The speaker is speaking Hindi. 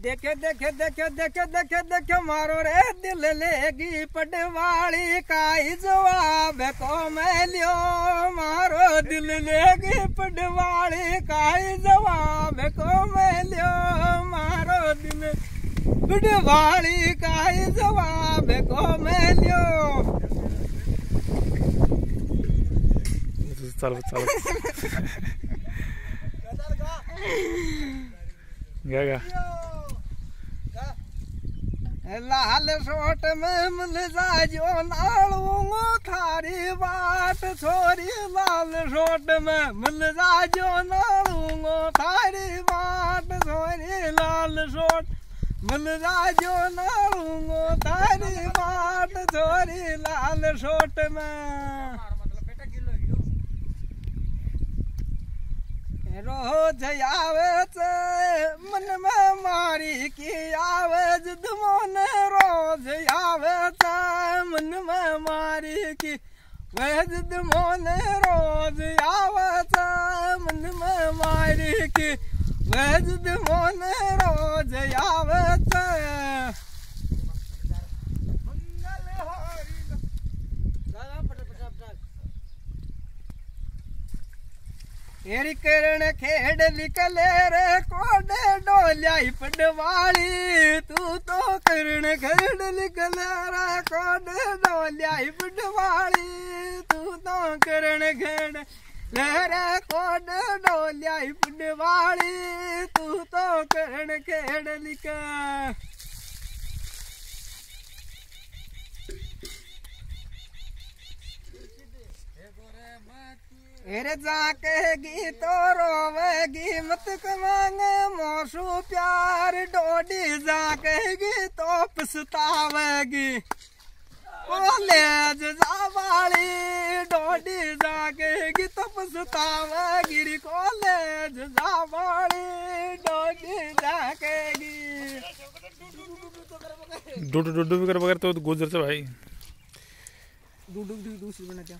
देखे देखे देखे देखे देखे देखे मारो रे दिल लेगी पटवाली काई जवाब को मैं लियो। मारो दिल लेगी पटवाली काई जवाब को मैं लियो। मारो दिल पटवाली काई जवाब को मैं लियो। चल चल। गा गा लाल सोट में जाजो नालूंगो थारी बाट छोरी लाल सोट में मिल जाजो नालूंगो थारी बाट छोरी लाल सोट मिल जाजो नालूंगो थारी बाट छोरी लाल सोट में। रोज आवे मन में मारी की आवे जिद मन में मारी की वह जिद मन रोज आवे छे मन में मारी की वह जिद मन रोज आवे छे एरी करण खेड निकले रे कोडे डोलियाई पडवाली तू तो करण खेड निकले रे कोडे डोलियाई पडवाली तू तो करण खेड लेरे कोड डोलियाई पडवाली तू तो करण खेड निकल अरे जाकेगी तो रोवेगी मत कमांगे मोसू प्यार डोडी जाकेगी तो पछतावेगी जावाली डोडी जाकेगी तो पछतावेगी कॉलेज जावाली डोडी जाकेगी डुडू डुडू वगैरह वगैरह तो गुजर से भाई डूडू दूसरी बना क्या